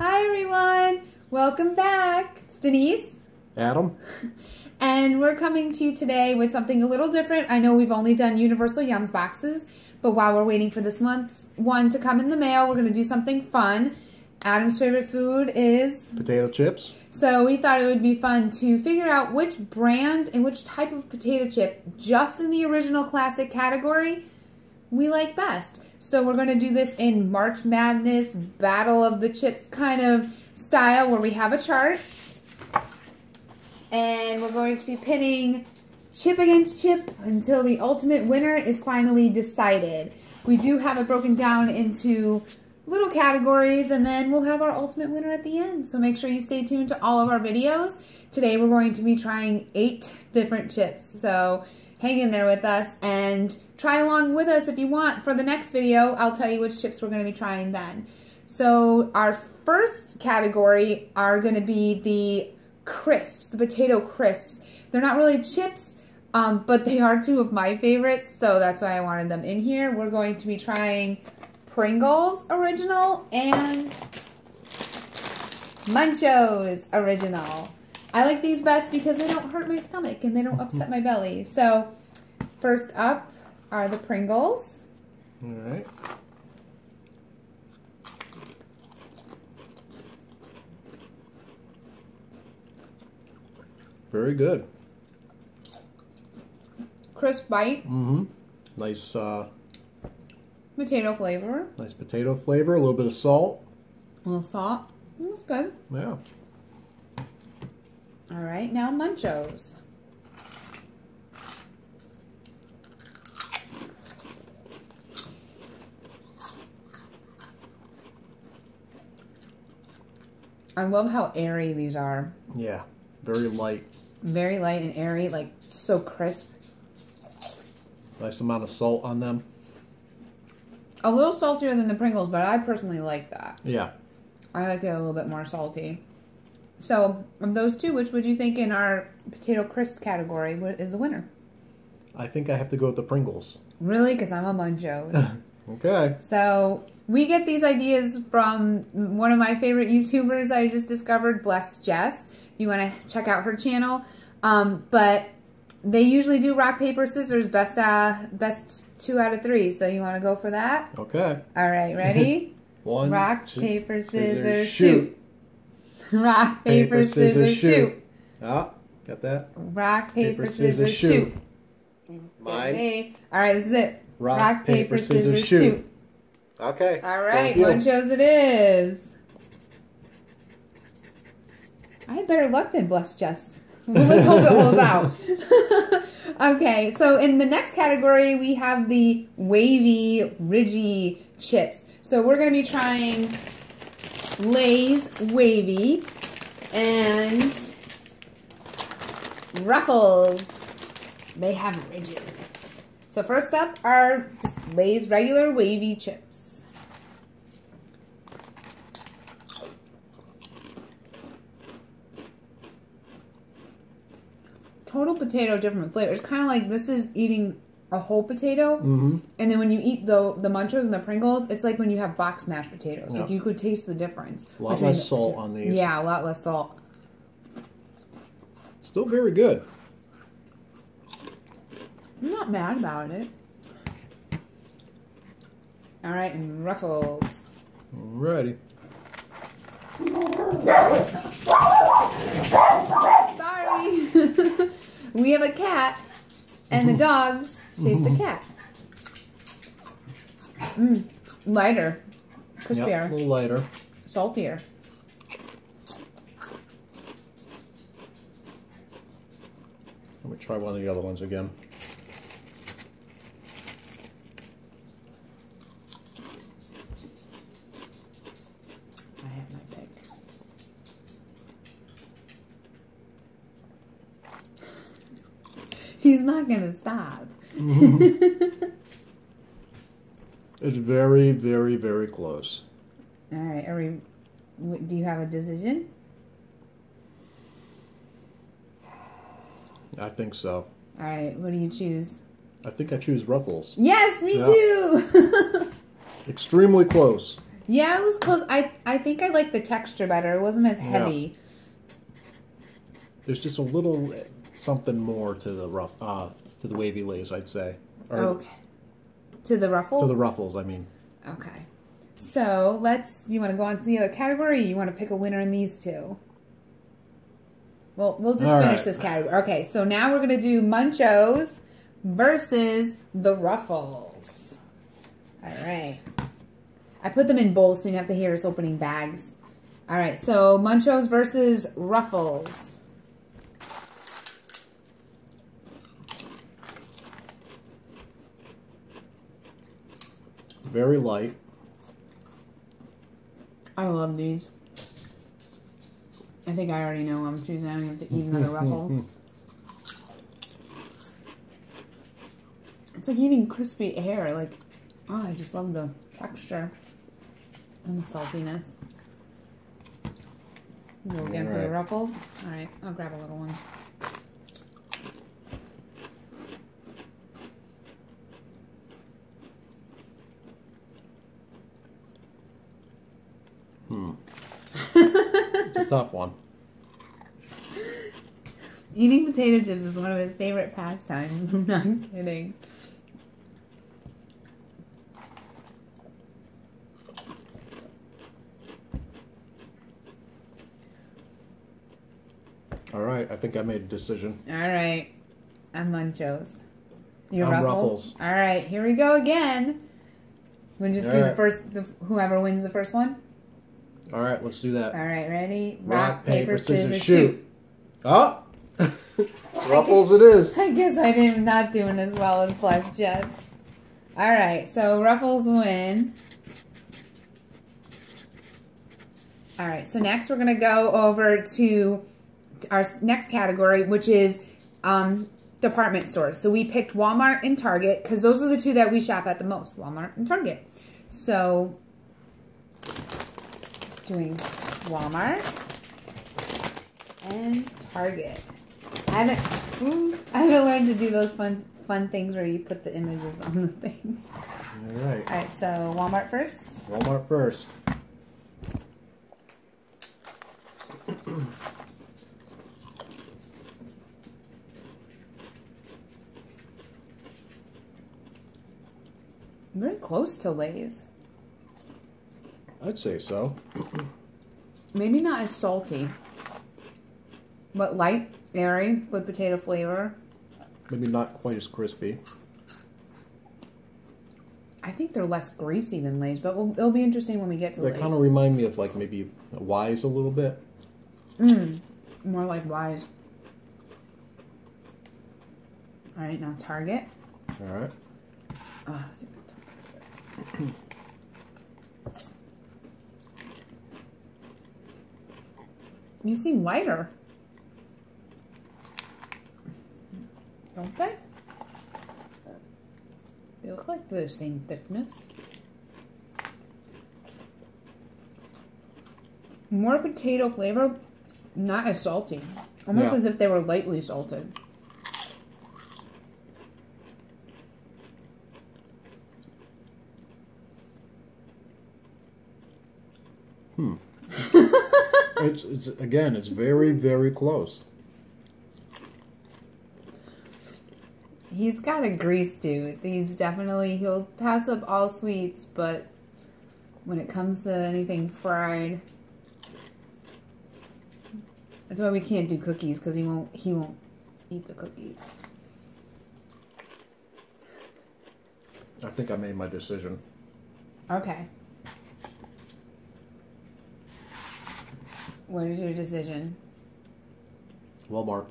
Hi everyone, welcome back. It's Denise, Adam? and we're coming to you today with something a little different. I know we've only done Universal Yums boxes, but while we're waiting for this month's one to come in the mail, we're going to do something fun. Adam's favorite food is Potato chips? So we thought it would be fun to figure out which brand and which type of potato chip, just in the original classic category, we like best. So we're going to do this in March Madness, Battle of the Chips kind of style where we have a chart. And we're going to be pitting chip against chip until the ultimate winner is finally decided. We do have it broken down into little categories and then we'll have our ultimate winner at the end. So make sure you stay tuned to all of our videos. Today we're going to be trying eight different chips. So hang in there with us and try along with us if you want. For the next video, I'll tell you which chips we're going to be trying then. So our first category are going to be the crisps, the potato crisps. They're not really chips, um, but they are two of my favorites, so that's why I wanted them in here. We're going to be trying Pringles Original and Munchos Original. I like these best because they don't hurt my stomach and they don't upset my belly. So first up are the Pringles. All right. Very good. Crisp bite. Mm-hmm. Nice, uh, Potato flavor. nice potato flavor. A little bit of salt. A little salt. That's good. Yeah. All right, now Munchos. I love how airy these are. Yeah. Very light. Very light and airy, like so crisp. Nice amount of salt on them. A little saltier than the Pringles, but I personally like that. Yeah. I like it a little bit more salty. So, of those two, which would you think in our potato crisp category is the winner? I think I have to go with the Pringles. Really? Because I'm a Munchos. Okay. So we get these ideas from one of my favorite YouTubers I just discovered, Bless Jess. You want to check out her channel. Um, but they usually do rock, paper, scissors, best uh, best two out of three. So you want to go for that? Okay. All right, ready? One. rock, two, paper, scissors, scissors, shoot. shoot. rock, paper, scissors, shoot. Ah, got that? Rock, paper, Paper, scissors, scissors, shoot. Mine. All right, this is it. Rock, paper, scissors, shoot. Okay. All right, Thank you. Munchos it is. I had better luck than Bless Jess. Well, let's hope it holds out. okay, so in the next category, we have the wavy, ridgy chips. So we're going to be trying Lay's Wavy and Ruffles. They have ridges. So first up are just Lay's regular wavy chips. Total potato, different flavors. Kind of like this is eating a whole potato, Mm-hmm. and then when you eat the the Munchos and the Pringles, it's like when you have box mashed potatoes. Like you could taste the difference. A lot less the- salt on these. Yeah, a lot less salt. Still very good. I'm not mad about it. All right, and Ruffles. Ready. Sorry. we have a cat, and the dogs chase the cat. Mm, lighter, Yep, crispier, a little lighter. saltier. Let me try one of the other ones again. I have my pick. He's not gonna stop. It's very, very, very close. All right, are we? Do you have a decision? I think so. All right, what do you choose? I think I choose Ruffles. Yes, me Yeah. too. Extremely close. Yeah, it was close. I I think I like the texture better. It wasn't as heavy. There's just a little something more to the rough uh to the wavy Lay's, I'd say. Or, okay. To the ruffles? To the ruffles, I mean. Okay. So let's, you want to go on to the other category you want to pick a winner in these two? Well, we'll just All finish right. this category. Okay, so now we're going to do Munchos versus the Ruffles. All right. I put them in bowls so you have to hear us opening bags. All right, so Munchos versus Ruffles. Very light. I love these. I think I already know I'm choosing. I don't have to eat another Ruffles. it's like eating crispy air. Like, oh, I just love the texture and the saltiness. Go again right. for the Ruffles. All right, I'll grab a little one. Hmm. it's a tough one. Eating potato chips is one of his favorite pastimes. I'm not kidding. All right, I think I made a decision. All right, I'm Munchos. You're Ruffles? Ruffles? All right, here we go again. We just All do right. the first, the, whoever wins the first one. All right, let's do that. All right, ready? Rock, Rock paper, paper, scissors, scissors shoot. shoot. Oh! Ruffles it is. I guess I am not doing as well as Bless Jess. All right, so Ruffles win. All right, so next we're going to go over to our next category, which is um, department stores. So we picked Walmart and Target because those are the two that we shop at the most, Walmart and Target. So doing Walmart and Target. I haven't, ooh, I haven't learned to do those fun fun things where you put the images on the thing. All right. All right, so Walmart first. Walmart first. Very close to Lay's. I'd say so. Maybe not as salty, but light, airy, good potato flavor. Maybe not quite as crispy. I think they're less greasy than Lay's, but we'll, it'll be interesting when we get to they Lay's. They kind of remind me of like maybe Wise a little bit. Mmm, more like Wise. All right, now Target. All right. Oh, you seem whiter. Don't they? They look like they're the same thickness. More potato flavor, not as salty. Almost yeah. as if they were lightly salted. It's, it's again, it's very, very close. He's got a grease tooth. He's definitely he'll pass up all sweets, but when it comes to anything fried, that's why we can't do cookies because he won't he won't eat the cookies. I think I made my decision. Okay. What is your decision? Walmart.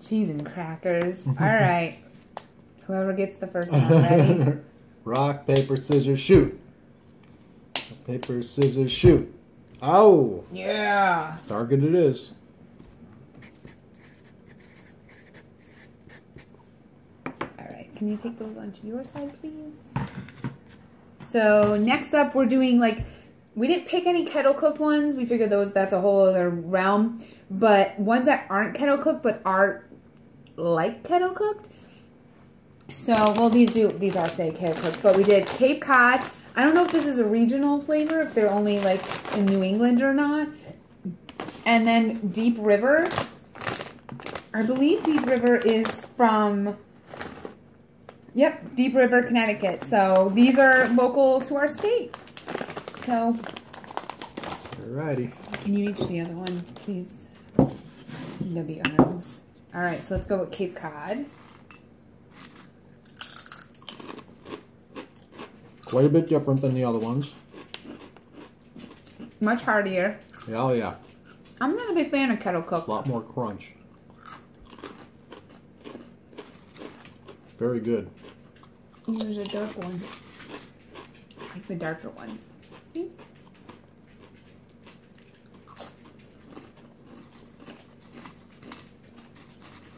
Cheese and crackers. All right. Whoever gets the first one, ready? Rock, paper, scissors, shoot. Paper, scissors, shoot. Oh! Yeah. Target it is. All right. Can you take those onto your side, please? So next up, we're doing like we didn't pick any kettle cooked ones. We figured those that's a whole other realm. But ones that aren't kettle cooked but are like kettle cooked. So, well, these do these are say kettle cooked, but we did Cape Cod, I don't know if this is a regional flavor, if they're only like in New England or not. And then Deep River. I believe Deep River is from, yep, Deep River, Connecticut. So these are local to our state. So Alrighty. can you reach the other ones, please? Nubby arms. All right, so let's go with Cape Cod. Quite a bit different than the other ones. Much heartier. Yeah, oh yeah. I'm not a big fan of kettle cook. A lot more crunch. Very good. There's a dark one. I like the darker ones. See?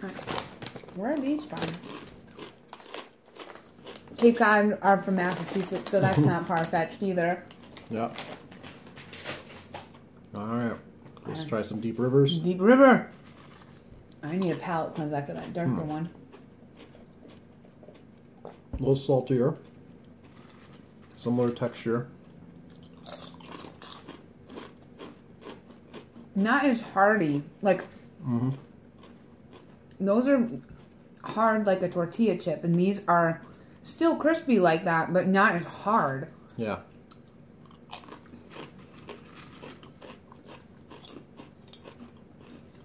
Alright. Where are from? Cape Cod are from Massachusetts, so that's not far fetched either. Yeah. Alright. Let's try some deep rivers. Deep River. I need a palate cleanse after that darker Hmm. one. A little saltier. Similar texture. Not as hearty. Like Mm-hmm. those are hard like a tortilla chip, and these are still crispy like that, but not as hard. Yeah.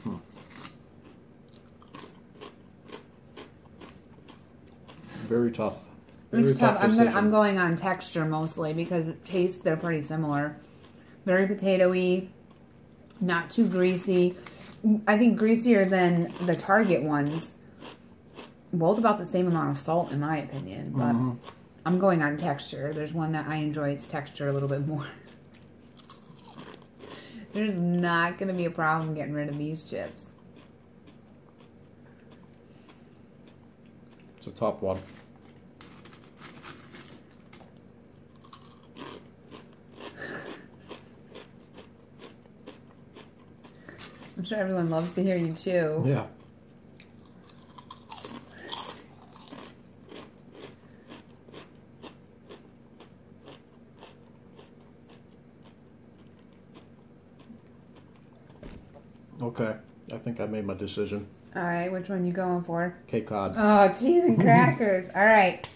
Hmm. Very tough. Very it's tough. I'm gonna. I'm going on texture mostly because taste they're pretty similar. Very potatoy, not too greasy. I think greasier than the Target ones. Both about the same amount of salt, in my opinion. But Mhm. I'm going on texture. There's one that I enjoy its texture a little bit more. There's not gonna be a problem getting rid of these chips. It's a tough one. I'm sure everyone loves to hear you chew. Yeah. Okay, I think I made my decision. All right, which one you going for? Cape Cod. Oh, cheese and crackers. All right,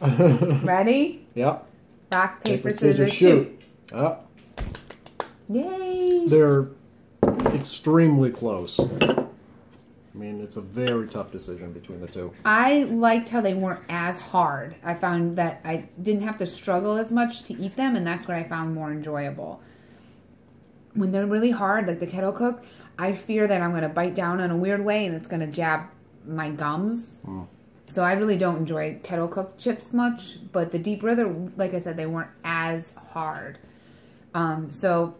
ready? yep. Rock, paper, scissors, shoot. Yep. Yay! They're extremely close. I mean, it's a very tough decision between the two. I liked how they weren't as hard. I found that I didn't have to struggle as much to eat them, and that's what I found more enjoyable. When they're really hard, like the kettle cook, I fear that I'm going to bite down in a weird way and it's going to jab my gums. Mm. So I really don't enjoy kettle cooked chips much, but the deep river, like I said, they weren't as hard. Um, so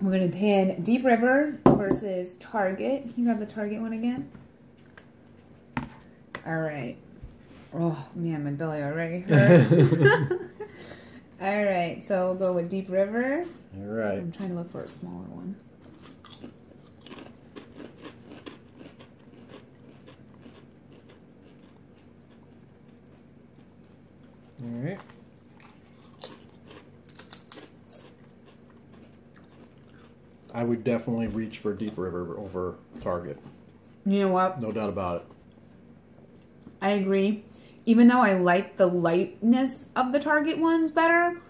we're going to pin Deep River versus Target. Can you grab the Target one again? All right. Oh, man, my belly already hurt. All right, so we'll go with Deep River. All right. I'm trying to look for a smaller one. All right. I would definitely reach for Deep River over Target. You know what? No doubt about it. I agree. Even though I like the lightness of the Target ones better,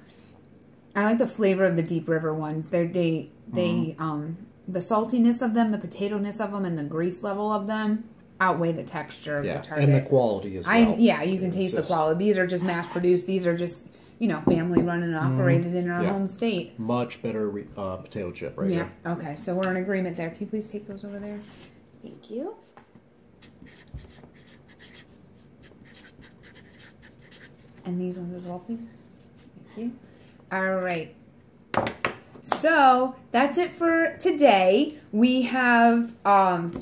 I like the flavor of the Deep River ones. They're, they they um the saltiness of them, the potato-ness of them, and the grease level of them outweigh the texture of Yeah, the Target. and the quality as I well. yeah, you can taste the quality. These are just mass produced. These are just you know family run and operated in our Mm-hmm. Yeah. home state. Much better re- uh, potato chip right yeah. here. Okay, so we're in agreement there. Can you please take those over there? Thank you. And these ones as well, please. Thank you. All right. So that's it for today. We have um,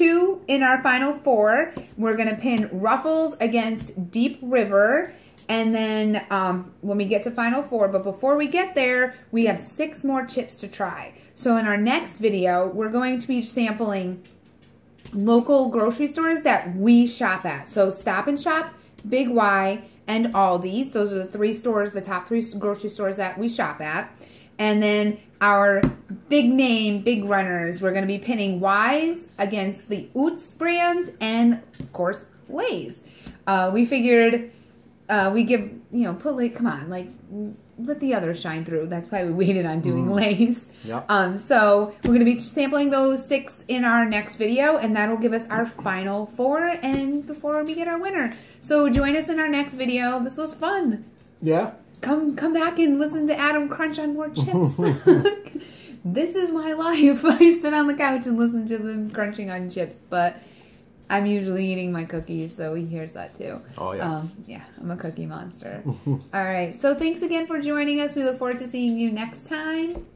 two in our final four. We're gonna pin Ruffles against Deep River. And then um, when we get to final four, but before we get there, we have six more chips to try. So in our next video, we're going to be sampling local grocery stores that we shop at. So Stop and Shop, Big Y, and Aldi's. Those are the three stores, the top three grocery stores that we shop at. And then our big name, big runners, we're going to be pinning Wise against the Utz brand and, of course, Lay's. Uh, we figured uh, we give, you know, put like, come on, like, let the others shine through. That's why we waited on doing mm. Lay's. Yep. Um, so we're going to be sampling those six in our next video, and that'll give us our final four and before we get our winner. So join us in our next video. This was fun. Yeah come come back and listen to Adam crunch on more chips. this is my life. I sit on the couch and listen to them crunching on chips, but I'm usually eating my cookies, so he hears that too. Oh yeah. Um, yeah, I'm a cookie monster. All right. So thanks again for joining us. We look forward to seeing you next time.